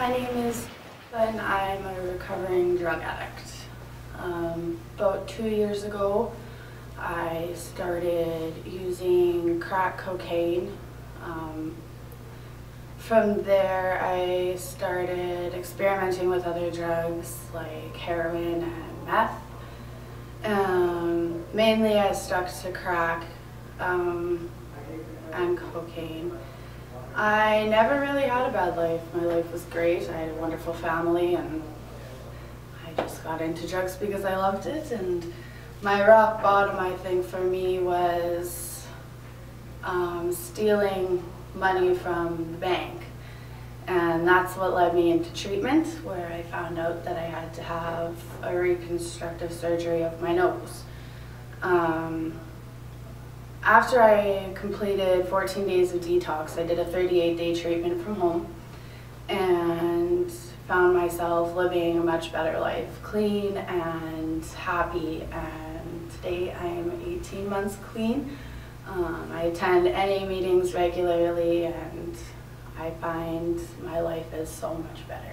My name is Ben. I'm a recovering drug addict. Um, about two years ago, I started using crack cocaine. Um, from there, I started experimenting with other drugs like heroin and meth. Um, mainly, I stuck to crack um, and cocaine. I never really had a bad life. My life was great. I had a wonderful family and I just got into drugs because I loved it. And my rock bottom, I think, for me was um, stealing money from the bank. And that's what led me into treatment, where I found out that I had to have a reconstructive surgery of my nose. Um, after I completed 14 days of detox, I did a 38 day treatment from home and found myself living a much better life, clean and happy. And today I am 18 months clean. Um, I attend NA meetings regularly and I find my life is so much better.